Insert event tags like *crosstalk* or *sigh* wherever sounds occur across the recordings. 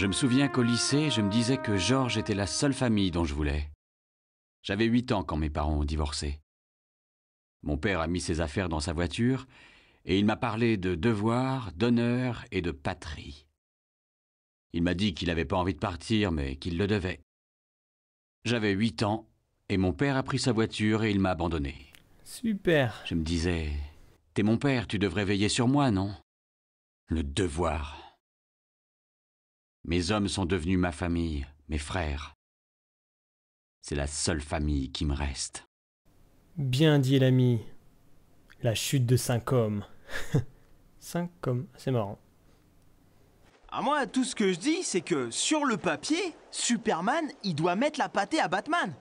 Je me souviens qu'au lycée, je me disais que Georges était la seule famille dont je voulais. J'avais huit ans quand mes parents ont divorcé. Mon père a mis ses affaires dans sa voiture et il m'a parlé de devoir, d'honneur et de patrie. Il m'a dit qu'il n'avait pas envie de partir, mais qu'il le devait. J'avais huit ans et mon père a pris sa voiture et il m'a abandonné. Super. Je me disais, t'es mon père, tu devrais veiller sur moi, non? Le devoir. Mes hommes sont devenus ma famille, mes frères. C'est la seule famille qui me reste. Bien dit l'ami. La chute de cinq hommes. *laughs* cinq hommes, c'est marrant. À moi, tout ce que je dis, c'est que sur le papier, Superman, il doit mettre la pâtée à Batman.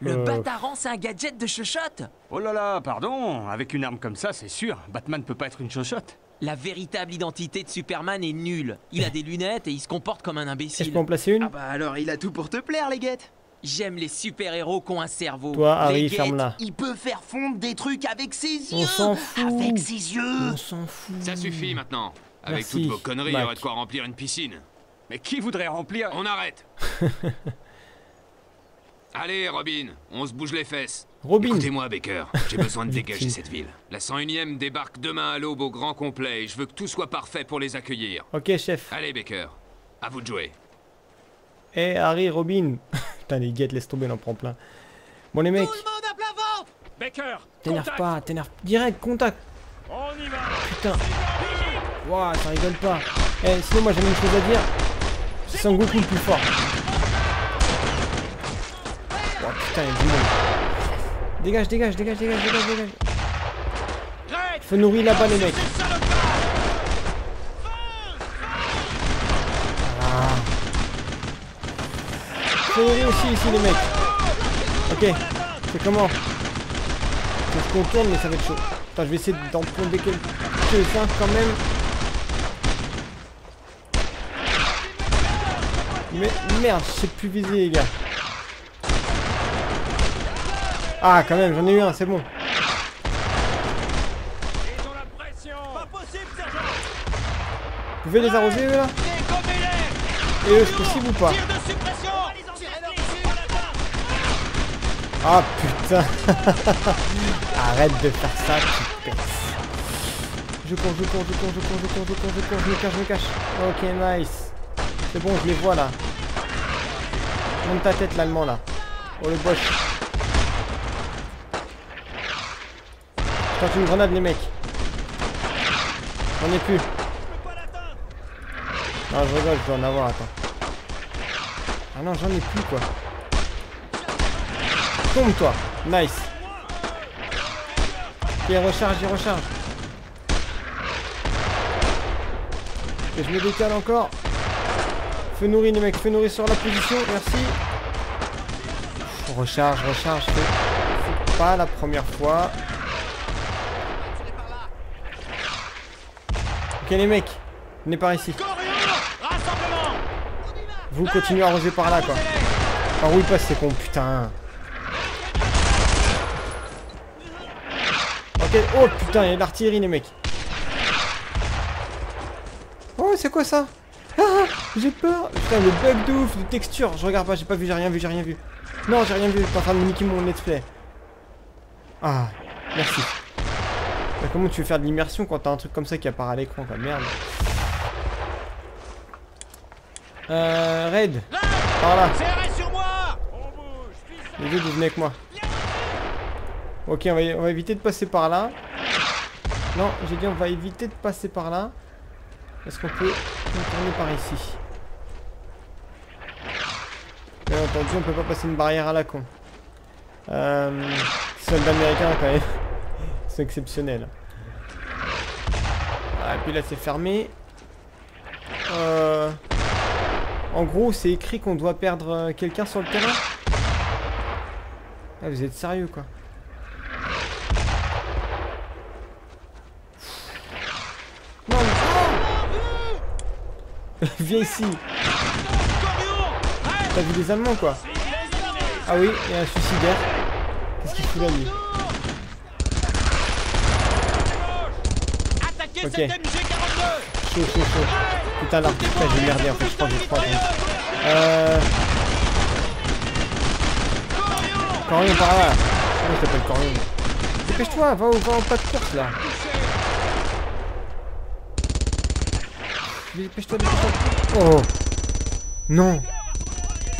Le Euh. bataran, c'est un gadget de chochotte Oh là là, pardon, avec une arme comme ça, c'est sûr, Batman peut pas être une chochotte. La véritable identité de Superman est nulle. Il a des lunettes et il se comporte comme un Est-ce imbécile. qu'on en placer une Ah bah alors, il a tout pour te plaire, les guettes. J'aime les super-héros qui ont un cerveau. Toi, Harry, Les guettes, ferme-la. Il peut faire fondre des trucs avec ses On yeux. s'en fout. Avec ses yeux. On s'en fout. Ça suffit maintenant. Avec Merci, toutes vos conneries, il y aurait de quoi remplir une piscine. Mais qui voudrait remplir On arrête *laughs* Allez, Robin, on se bouge les fesses. Robin. Écoutez-moi, Baker, j'ai besoin de *laughs* dégager cette ville. La 101ème débarque demain à l'aube au grand complet et je veux que tout soit parfait pour les accueillir. Ok, chef. Allez, Baker, à vous de jouer. Eh, Harry, Robin. *laughs* Putain, les guettes, laisse tomber, on en prend plein. Bon, les mecs, Baker t'énerve pas, t'énerve. Direct, contact. On y va Putain. Ouah, ça rigole pas. Eh, sinon, moi, j'ai une chose à dire. C'est Sangoku le plus fort. Oh putain, il y a du monde. Dégage, dégage, dégage, dégage, dégage, dégage. Feu nourri là-bas, les mecs. Feu nourri aussi ici, les mecs. Ok, c'est comment? Faut que je contourne, mais ça va être chaud. Attends, je vais essayer d'en tomber quelques-uns quand même. Mais merde, je sais plus viser, les gars. Ah, quand même, j'en ai eu un, c'est bon. Vous pouvez les arroser, eux, là Et eux, c'est possible ou pas Ah, putain *laughs* Arrête de faire ça, tu pètes. Je cours, je cours, je cours, je cours, je cours, je cours, je cours, je me cache, je me cache. Ok, nice. C'est bon, je les vois, là. Monte ta tête, l'allemand, là. Oh, le boche. Tente une grenade, les mecs. J'en ai plus. Non, je rigole, je dois en avoir, attends. Ah non, j'en ai plus, quoi. Tombe, toi. Nice. Ok, recharge, il recharge. Et je me décale encore. Feu nourri, les mecs, feu nourri sur la position, merci. Recharge, recharge. C'est c'est pas la première fois. Ok, les mecs, venez par ici. Vous continuez à arroser par là, quoi. Par où il passe, c'est con, putain. Ok, oh putain, il y a de l'artillerie, les mecs. Oh, c'est quoi ça? Ah, j'ai peur. Putain, le bug de ouf, de texture. Je regarde pas, j'ai pas vu, j'ai rien vu, j'ai rien vu. Non, j'ai rien vu, t'es en train de niquer mon let's. Ah, merci. Mais comment tu veux faire de l'immersion quand t'as un truc comme ça qui apparaît à l'écran, quoi Merde. Euh, Raid. Par là. Les deux, vous venez avec moi. Ok, on va, éviter de passer par là. Non, j'ai dit on va éviter de passer par là. Est-ce qu'on peut tourner par ici? Bien entendu, on peut pas passer une barrière à la con. Euh, les soldats américains, quand même, c'est exceptionnel. Ah, et puis là, c'est fermé. Euh, en gros, c'est écrit qu'on doit perdre euh, quelqu'un sur le terrain. Ah, vous êtes sérieux, quoi. Non, mais... *laughs* Viens ici. T'as vu des Allemands, quoi Ah oui, il y a un suicidaire. Qu'est-ce qu'il fout là, lui? Ok. Chaud, chaud, chaud. Putain, là, putain, j'ai merdé en fait, je crois que j'ai. Euh... Corion par là. Comment il s'appelle Corion Dépêche-toi, va au, va au pas de course là. Dépêche-toi, dépêche-toi. Oh Non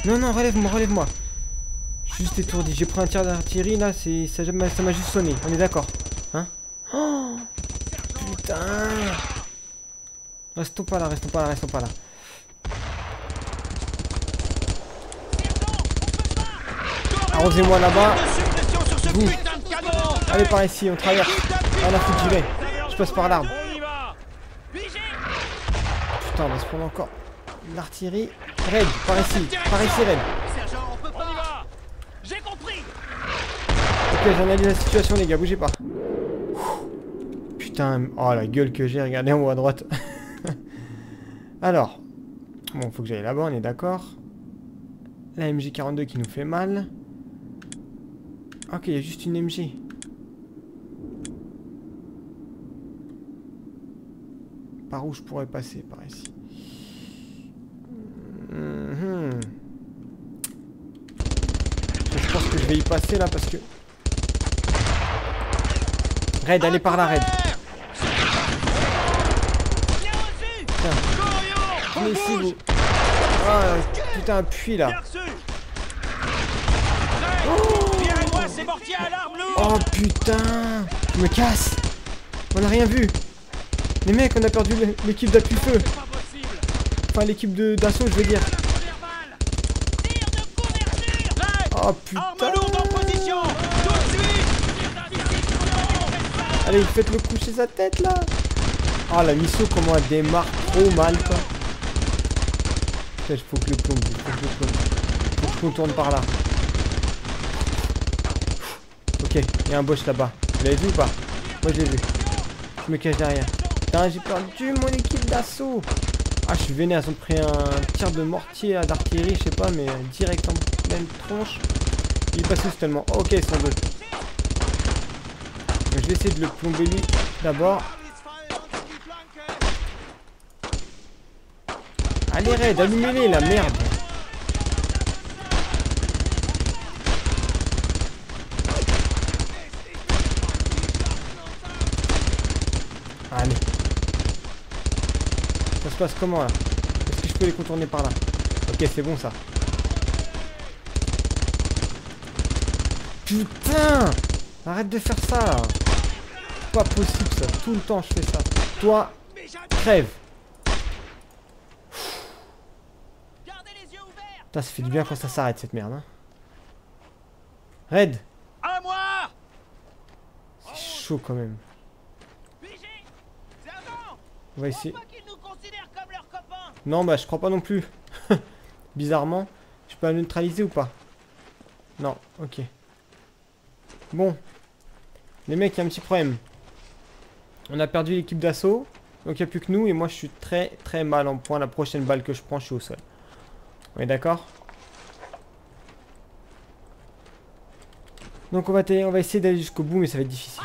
Non, non, relève-moi, relève-moi. Je suis juste étourdi. J'ai pris un tir d'artillerie là, c'est ça m'a ça m'a juste sonné. On est d'accord Hein? Oh Putain Restons pas là, restons pas là, restons pas là. Arrosez-moi là-bas. Vous. Allez par ici, on traverse. Ah la foutre, j'y vais. Je passe par l'arbre. Putain, on va se prendre encore l'artillerie. Raid, par ici. Par ici, compris Ok, j'analyse la situation, les gars, bougez pas. Putain, oh la gueule que j'ai, regardez en haut à droite. *laughs* Alors, bon, faut que j'aille là-bas, on est d'accord. La MJ42 qui nous fait mal. Ok, il y a juste une MG. Par où je pourrais passer Par ici. Mhm. Je pense que je vais y passer là parce que... Raid, allez par là, Raid. Tiens. Ah, putain, un puits là. lourde Oh putain. Je me casse. On a rien vu. Les mecs, on a perdu l'équipe d'appui-feu. Enfin, l'équipe d'assaut, je veux dire. Oh putain. Allez, faites-le coucher sa tête, là. Oh, la misso, comment elle démarre trop mal, quoi. Putain, faut que le plombe, faut que le plombe. Faut que je contourne par là. Ok, il y a un boss là-bas. Vous l'avez vu ou pas Moi je l'ai vu. Je me cache derrière. Putain, j'ai perdu mon équipe d'assaut. Ah, je suis vénère, ils ont pris un tir de mortier d'artillerie, je sais pas, mais direct en pleine tronche. Il est passé tellement. Ok, ils sont je vais essayer de le plomber lui d'abord. Allez, raid, allumez-les, la merde. Allez. Ça se passe comment là Est-ce que je peux les contourner par là Ok, c'est bon ça. Putain Arrête de faire ça. Pas possible ça. Tout le temps je fais ça. Toi, crève. Putain, ça fait du bien quand ça s'arrête cette merde. Hein. Red À moi C'est chaud quand même. On va essayer. Non, bah je crois pas non plus. *laughs* Bizarrement. Je peux la neutraliser ou pas? Non, ok. Bon. Les mecs, il y a un petit problème. On a perdu l'équipe d'assaut. Donc il n'y a plus que nous. Et moi, je suis très très mal en point. La prochaine balle que je prends, je suis au sol. On est d'accord? Donc on va, on va essayer d'aller jusqu'au bout, mais ça va être difficile.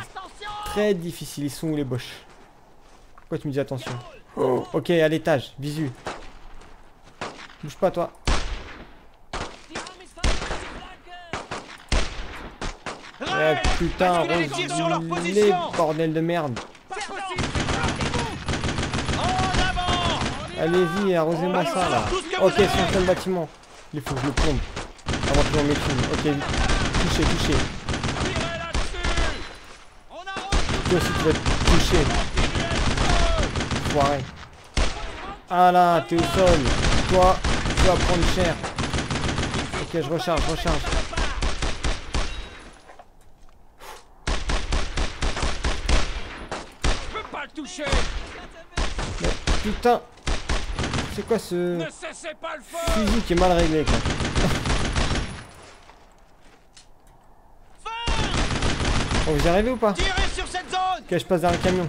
Très difficile. Ils sont où les boches? Pourquoi tu me dis attention? Oh, Ok, à l'étage. Visu. Bouge pas, toi. Eh putain, les bordel de merde. Allez-y, arrosez-moi ça là. Ok, c'est un bâtiment. Il faut que je le plombe. Avant que j'en mette une. Ok, touché, touché. Toi aussi tu vas être touché. Foiré. Ah là, t'es au sol. Toi, tu vas prendre cher. Ok, je recharge, je recharge. toucher Mais putain C'est quoi ce fusil qui est mal réglé quoi Bon vous y arrivez ou pas sur cette zone Ok je passe dans le camion.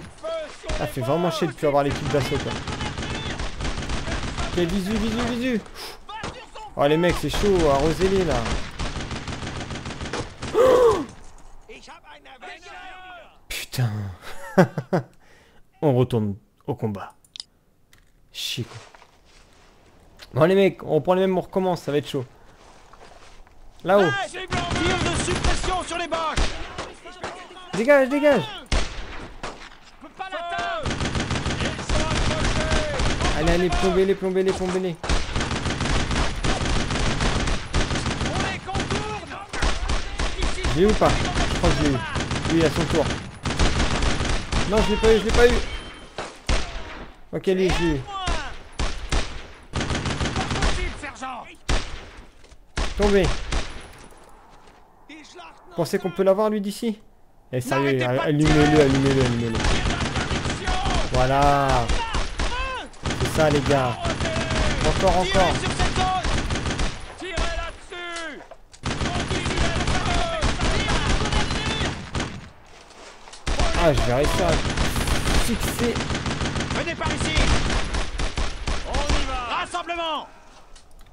Ça fait vraiment chier de plus avoir l'équipe d'assaut quoi. Ok visu visu visu Oh les mecs c'est chaud, arrosez-les là Putain *laughs* On retourne au combat. Chier quoi. Bon les mecs, on prend les mêmes, on recommence, ça va être chaud. Là-haut. Bacs Dégage, dégage. Allez, allez, plombez-les, plombez-les, plombez-les. J'ai eu ou pas Je crois que j'ai eu. Oui, à son tour. Non, je l'ai pas eu, je l'ai pas eu. Ok, lui, j'ai eu. Moi Pas possible, sergent Vous pensez qu'on peut l'avoir lui d'ici? Eh sérieux, allumez-le, allumez-le, allumez-le. Voilà. C'est ça les gars. Encore, encore. Ah, je vais réussir à fixer. Venez par ici On y va Rassemblement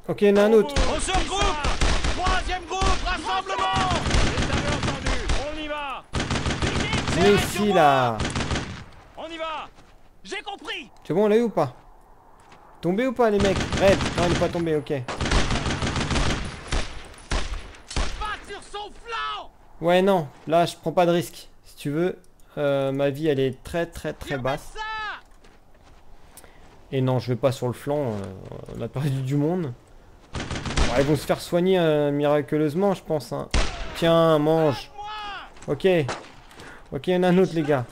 Ok, il y en a un autre. On se regroupe Troisième groupe, rassemblement Vous avez entendu On y va Mais ici là. On y va J'ai compris C'est bon, on l'a eu ou pas? Tombé ou pas les mecs? Red. Non, il est pas tombé, ok. Sur son flanc Ouais, non. Là, je prends pas de risque. Si tu veux, euh, ma vie, elle est très, très, très basse. Et non, je vais pas sur le flanc. euh, on a perdu du monde. Ils vont se faire soigner euh, miraculeusement, je pense. hein. Tiens, mange. Ok. Ok, il y en a un autre, les gars.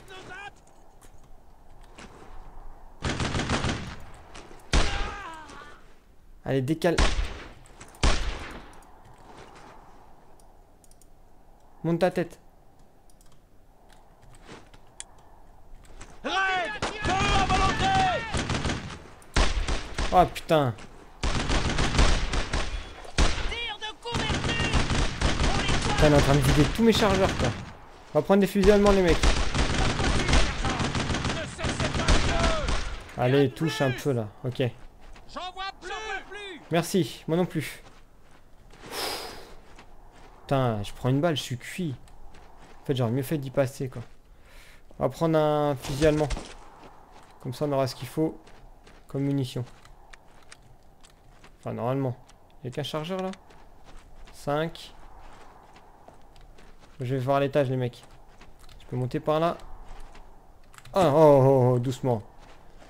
Allez, décale. Monte ta tête. Oh putain. Putain, il est en train de vider tous mes chargeurs, quoi. On va prendre des fusils allemands, les mecs. Allez, touche un peu, là. Ok. Merci, moi non plus. Putain, je prends une balle, je suis cuit. En fait, j'aurais mieux fait d'y passer, quoi. On va prendre un fusil allemand. Comme ça, on aura ce qu'il faut comme munition. Enfin, normalement. Y'a qu'un chargeur, là 5. Je vais voir l'étage, les mecs. Je peux monter par là. Ah, oh, oh, oh, doucement.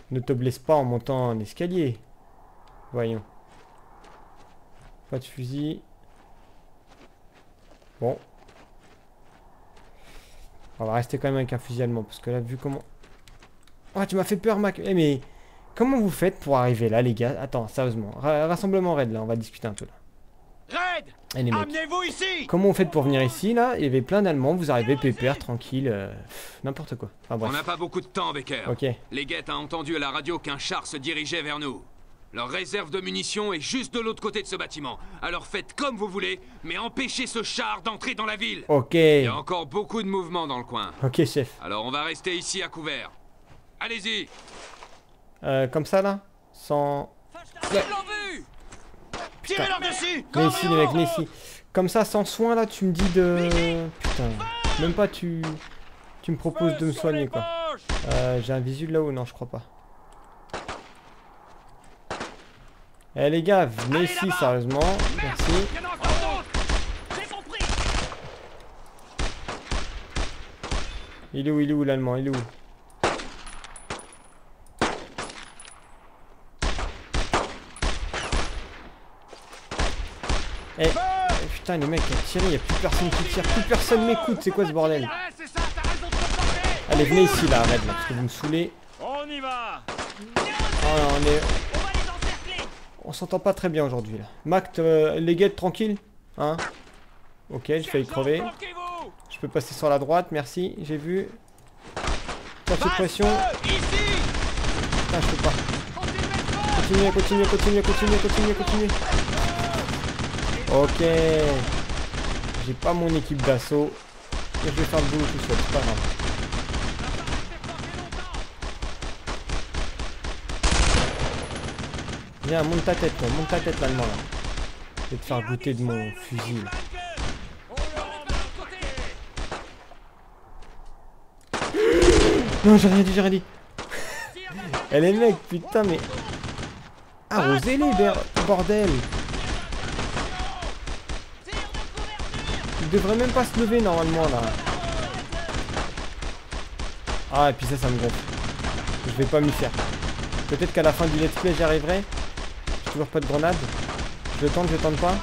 Ne te blesse pas en montant un escalier. Voyons. Pas de fusil. Bon. On va rester quand même avec un fusil allemand. Parce que là, vu comment... Oh, tu m'as fait peur, Mac. Eh, mais... Comment vous faites pour arriver là, les gars? Attends, sérieusement. Ra- rassemblement raid, là. On va discuter un peu, là. Eh, les mecs. Amenez-vous ici Comment vous faites pour venir ici, là Il y avait plein d'Allemands. Vous arrivez pépère, tranquille. euh, N'importe quoi. Enfin, On n'a pas beaucoup de temps, Becker. Ok. Les guettes a entendu à la radio qu'un char se dirigeait vers nous. Leur réserve de munitions est juste de l'autre côté de ce bâtiment. Alors faites comme vous voulez, mais empêchez ce char d'entrer dans la ville. Ok. Il y a encore beaucoup de mouvements dans le coin. Ok, chef. Alors on va rester ici à couvert. Allez-y Euh, comme ça, là? Sans... Venez ici les mecs, ici. Comme ça, sans soin là, tu me dis de... Putain. Même pas tu... Tu me proposes de me soigner quoi. Euh, j'ai un visuel là-haut, non je crois pas. Eh les gars, venez ici sérieusement. Merci. Il est où, il est où l'allemand, il est où Eh, eh, putain les mecs, tirez, y a plus personne qui tire, plus personne m'écoute, c'est quoi ce bordel? Allez, venez ici là, arrête là, parce que vous me saoulez. On y va Oh, on est... On s'entend pas très bien aujourd'hui là. Mac, euh, les guettes tranquille Hein? Ok, j'ai failli crever. Je peux passer sur la droite, merci, j'ai vu. Pas de pression. Ici Putain, je peux pas. Continuez, continuez, continuez, continuez, continuez, continuez. Ok. J'ai pas mon équipe d'assaut. Mais je vais faire le boulot tout seul, c'est pas grave. Viens, monte ta tête, toi, monte ta tête l'allemand là. Je vais te faire goûter de mon fusil. *gasps* Non, j'ai rien dit, j'ai rien dit. Eh les mecs, putain, mais Arrosez-les, bordel Il devrait même pas se lever normalement là. Ah et puis ça ça me gonfle. Je vais pas m'y faire. Peut-être qu'à la fin du let's play j'y arriverai. J'ai toujours pas de grenade. Je tente, je tente pas.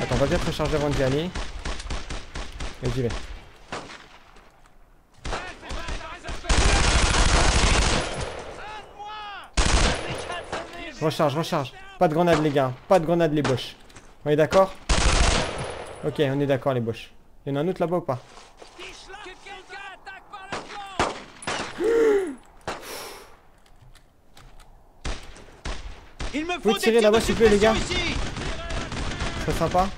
Attends, on va peut-être recharger avant d'y aller. Et j'y vais. Recharge, recharge. Pas de grenade les gars. Pas de grenade les boches. On est d'accord? Ok, on est d'accord les boches. Il y en a un autre là-bas ou pas Il me faut tirs là-bas, s'il vous plaît, les gars Très sympa.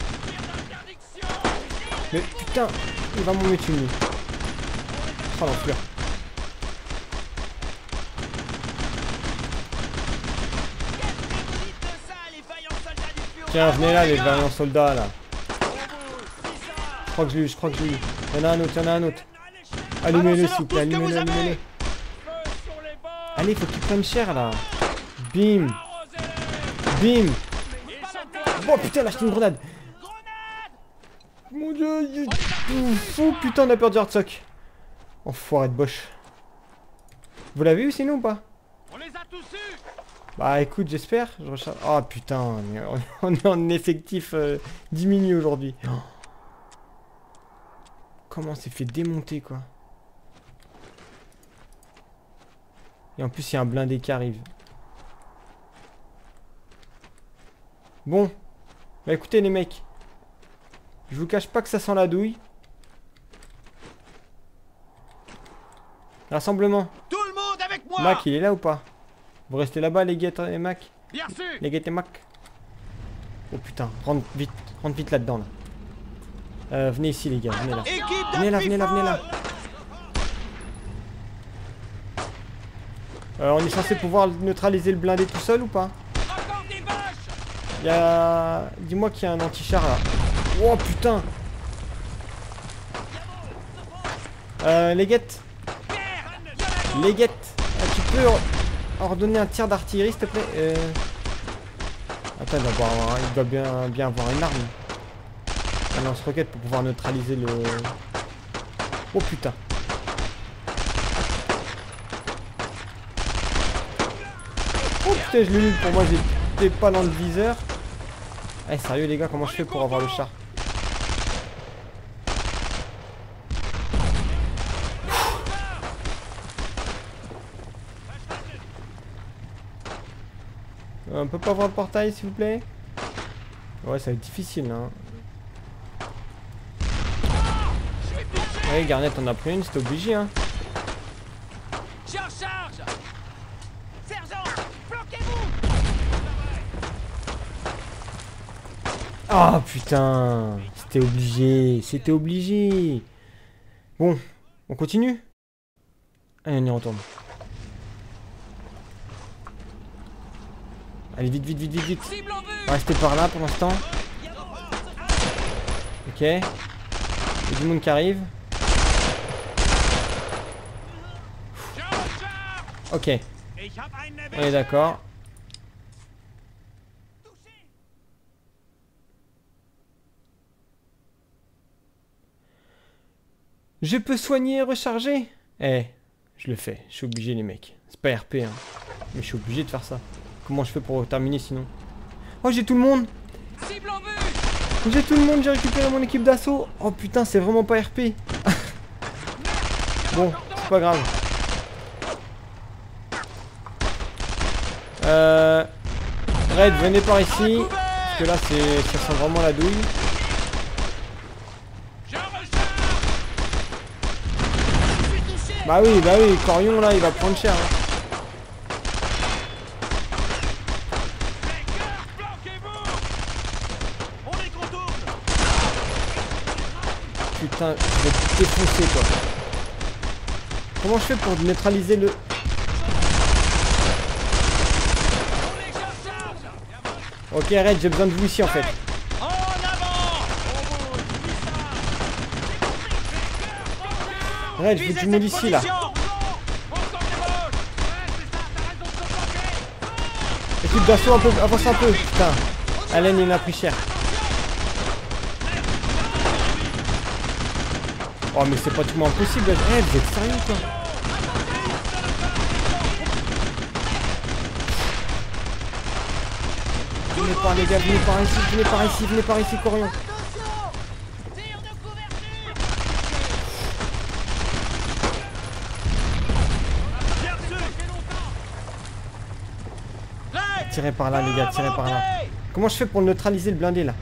Mais putain, il va m'en mettre une. Oh l'enflure. Tiens, venez là les vaillants soldats là. Je crois que je l'ai eu, je crois que je l'ai eu. Il y en a un autre, il y en a un autre. Allumez-le s'il vous plaît, allumez-le, allumez-le. Allez, faut qu'il prenne cher là. Bim. Bim. Oh putain, lâche une grenade. Mon dieu, il... Ouf, oh putain, on a perdu Hartsock. Enfoiré de Bosch. Vous l'avez eu sinon ou pas? On les a tous Bah écoute, j'espère. Je recharge. Oh putain, on on est en effectif euh, diminué aujourd'hui. Oh. Comment on s'est fait démonter quoi Et en plus, il y a un blindé qui arrive. Bon. Bah écoutez les mecs. Je vous cache pas que ça sent la douille. Rassemblement. Tout le monde avec moi Mac, il est là ou pas? Vous restez là-bas les guettes et Mac? Bien sûr Les guettes et Mac? Oh putain, rentre vite, rentre vite là-dedans là. Euh, venez ici les gars, venez là. Venez là, venez là, venez là. Euh, on est censé pouvoir neutraliser le blindé tout seul ou pas Il y a... Dis-moi qu'il y a un anti-char là. Oh putain Euh, les guettes Les guettes Ah, Tu peux or- ordonner un tir d'artillerie s'il te plaît? Euh... Attends, il doit, avoir- il doit bien, bien avoir une arme. Un lance-roquette pour pouvoir neutraliser le... Oh putain Oh putain, je l'ai eu pour moi, j'étais pas dans le viseur. Eh, sérieux les gars, comment je fais pour avoir le char Euh, On peut pas voir le portail s'il vous plaît? Ouais, ça va être difficile hein. Ouais, Garnet, on a pris une, c'était obligé hein. Je recharge Sergent Bloquez-vous Ah putain C'était obligé, c'était obligé Bon, on continue? Allez, on y retourne. Allez, vite, vite, vite, vite, vite en Restez par là pour l'instant. Ok. Il y a du monde qui arrive. Ok, on est d'accord. Je peux soigner et recharger? Eh, je le fais. Je suis obligé les mecs. C'est pas RP hein. Mais je suis obligé de faire ça. Comment je fais pour terminer sinon? Oh j'ai tout le monde J'ai tout le monde, j'ai récupéré mon équipe d'assaut. Oh putain, c'est vraiment pas RP. *laughs* bon, c'est pas grave. Euh... Red, venez par ici. Parce que là, ça sent vraiment la douille. Bah oui, bah oui, Corion là, il va prendre cher. hein. Putain, je vais te défoncer quoi. Comment je fais pour neutraliser le... Ok Red, j'ai besoin de vous ici en fait. Red, je veux du monde ici là. Équipe d'assaut un peu, avance un peu, putain. Allen il en a pris cher. Oh mais c'est pratiquement impossible. Eh vous êtes sérieux quoi Venez par les gars, venez par ici, venez par ici, venez par ici, Corion. Tirez par là les gars, tirez par là. Comment je fais pour neutraliser le blindé là?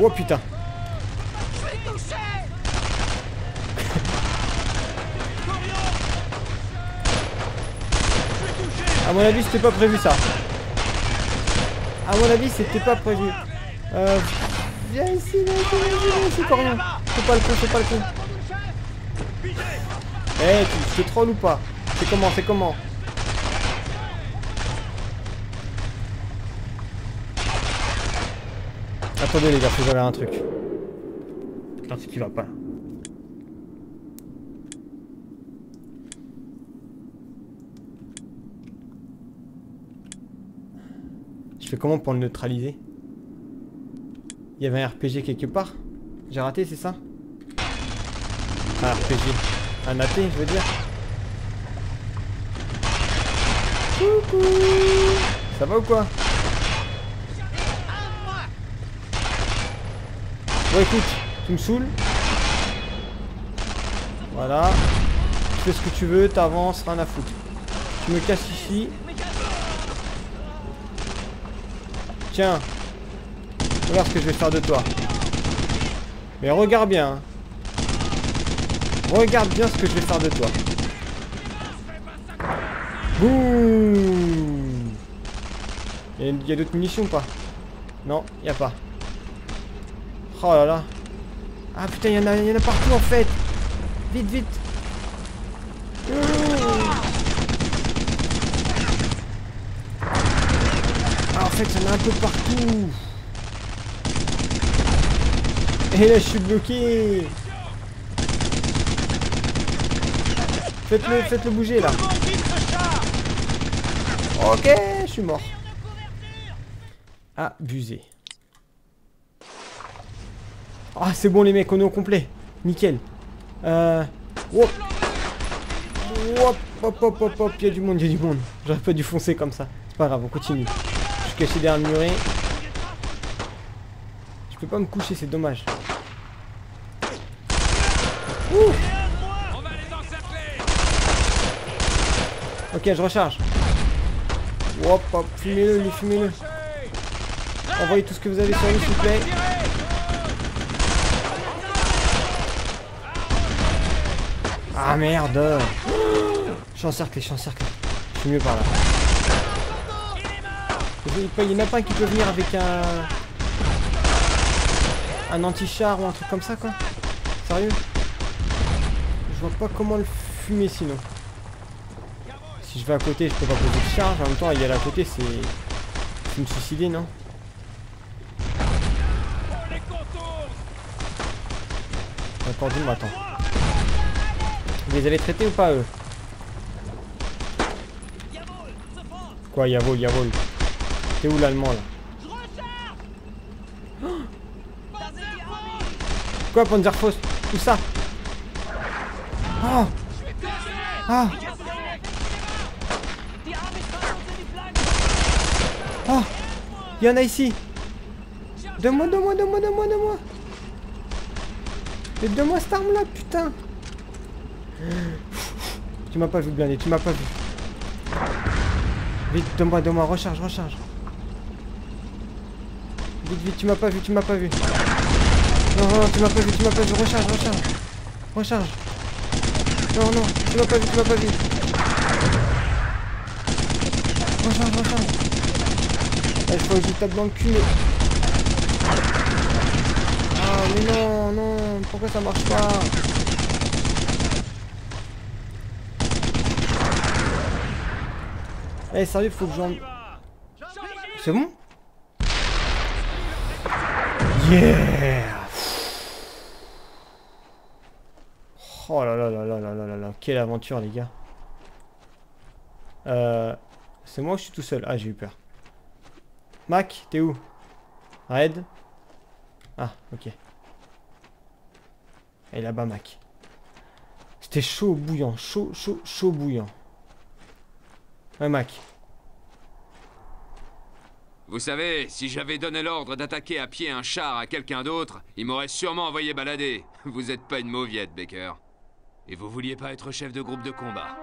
Oh putain À mon avis c'était pas prévu ça. À mon avis c'était pas prévu. Euh, viens ici, viens ici, viens ici, Corion. C'est pas le coup, c'est pas le coup. Eh, tu te trolles ou pas? C'est comment, c'est comment? Attendez les gars, faut que j'avais un truc. Putain, c'est qui va pas. Je fais comment pour le neutraliser? Il y avait un RPG quelque part? J'ai raté, c'est ça? Un RPG. Un AT, je veux dire. Coucou Ça va ou quoi? Bon écoute, tu me saoules. Voilà. Tu fais ce que tu veux, t'avances, rien à foutre. Tu me casses ici. Tiens. Regarde ce que je vais faire de toi. Mais regarde bien. hein. Regarde bien ce que je vais faire de toi. Boum Il y a, d'autres munitions ou pas? Non, il n'y a pas. Oh là là. Ah putain, il y, y en a partout en fait. Vite, vite. Ouh. Ah, en fait, il y en a un peu partout. Et là, je suis bloqué. Faites-le, faites-le bouger là. Ok, je suis mort. Abusé. Ah, c'est bon les mecs, on est au complet. Nickel. Euh... Hop, hop, hop, hop, hop, il y a du monde, il y a du monde. J'aurais pas dû foncer comme ça. C'est pas grave, on continue. Suis caché derrière le muret. Je peux pas me coucher, c'est dommage. Ok, je recharge. Hop, hop, fumez-le, lui, fumez-le. Envoyez tout ce que vous avez sur lui, s'il vous plaît. Ah merde Je suis encerclé, je suis encerclé. Je suis mieux par là. Il y en a pas un qui peut venir avec un... Un anti-char ou un truc comme ça, quoi Sérieux? Je vois pas comment le fumer sinon. Si je vais à côté, je peux pas poser de charge. En même temps, y aller à côté, c'est... Me suicider, non? Encore du attends. Vous les avez traités ou pas, eux? Quoi, Yavol, Yavol? T'es où l'allemand, là Quoi, Panzerfaust Où ça Ah Ah Il y en a ici Donne-moi, donne-moi, donne-moi, donne-moi, donne-moi Mais donne-moi cette arme là, putain Tu m'as pas vu blindé, tu m'as pas vu. Vite, donne-moi, donne-moi, recharge, recharge. Vite, vite, tu m'as pas vu, tu m'as pas vu. Non, non, tu m'as pas vu, tu m'as pas vu, recharge, recharge. Recharge. Non, non, tu m'as pas vu, tu m'as pas vu. Recharge, recharge. Il faut que je tape dans le cul, mais... Ah, mais non, non, pourquoi ça marche pas? Eh, sérieux, faut que j'en... C'est bon? Yeah Oh là là là là là là là là, quelle aventure les gars. Euh... C'est moi ou je suis tout seul? Ah, j'ai eu peur. Mac, t'es où? Red? Ah, ok. Et là-bas, Mac. C'était chaud bouillant, chaud, chaud, chaud bouillant. Ouais, Mac. Vous savez, si j'avais donné l'ordre d'attaquer à pied un char à quelqu'un d'autre, il m'aurait sûrement envoyé balader. Vous êtes pas une mauviette, Baker. Et vous vouliez pas être chef de groupe de combat.